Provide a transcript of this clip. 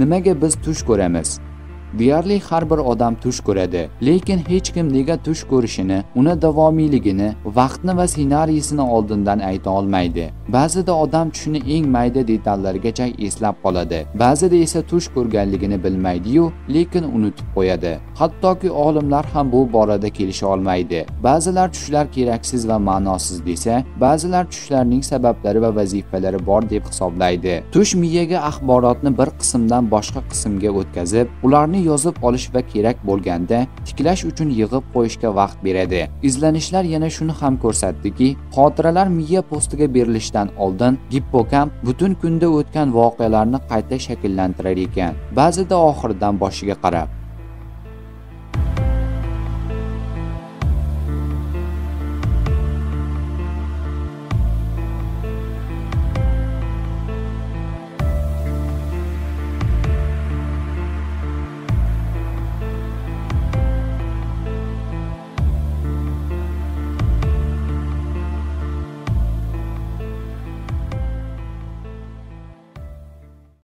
nimaga biz tush ko'ramiz? Deyarli har bir odam tush ko'radi lekin hech kim nega tush ko'rishini uni davomiyligini vaqtni va ssenariysini oldindan ayta olmaydi. Ba'zida odam tushni eng mayda detallargacha eslab qoladi ba'zida esa tush ko'rganligini bilmaydiyu lekin unutib qo'yadi. Hattoki olimlar ham bu borada kelisha olmaydi. Ba'zilar tushlar keraksiz va ma'nosiz desa ba'zilar tushlarning sabablari va vazifalari bor deb hisoblaydi. Tush miyaga axborotni bir qismdan boshqa qismga o'tkazib ularni yozib olish va kerak bo'lganda tiklash uchun yig'ib qo'yishga vaqt beradi. Izlanishlar yana shuni ham ko'rsatdiki xotiralar miya postiga berilishidan oldin gippokamp butun kunda o'tgan voqealarni qayta shakllantirar ekan. Ba'zida oxiridan boshiga qarab